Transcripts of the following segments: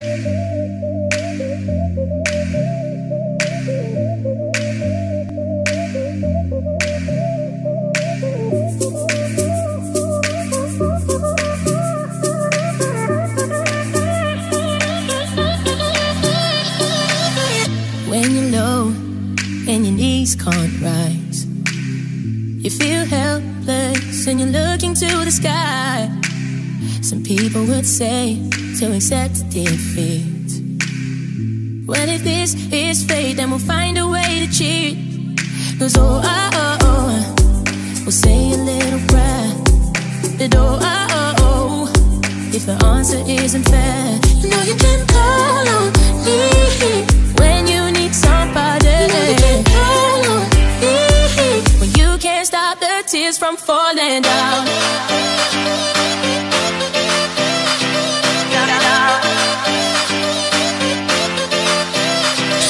When you're low and your knees can't rise, you feel helpless and you're looking to the sky. Some people would say to accept defeat. Well, if this is fate, then we'll find a way to cheat. Cause oh, oh, oh, oh we'll say a little prayer. But oh, oh, oh, oh, if the answer isn't fair, you know you can call on me when you need somebody. You know you can call on me when you can't stop the tears from falling down.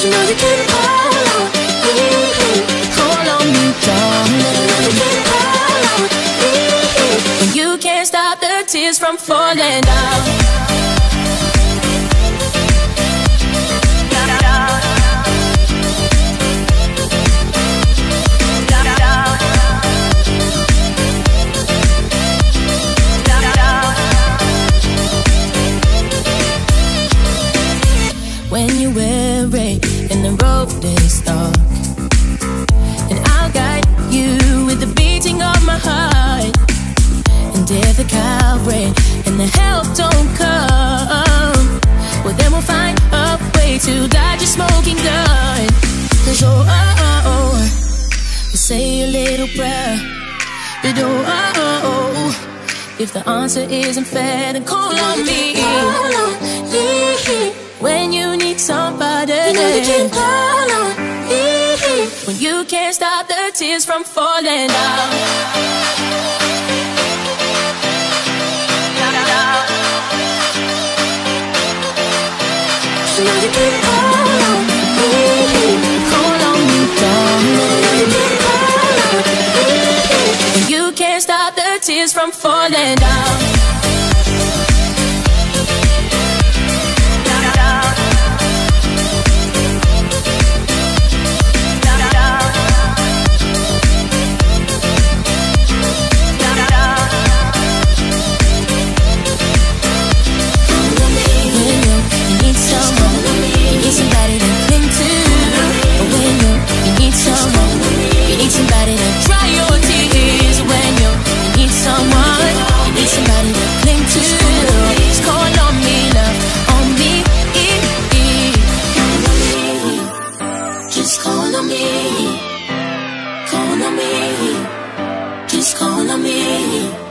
You you can call on me, call on me, darling. You can't stop the tears from falling down. And and I'll guide you with the beating of my heart. And if the Calvary and the help don't come, well then we'll find a way to dodge a smoking gun. Cause oh, oh, oh, oh, we'll say a little prayer. But oh, oh, oh, oh, if the answer isn't fair, then call on me. Can call on me when you can't stop the tears from falling down. You can't stop the tears from falling down. Me, call on me, just call on me.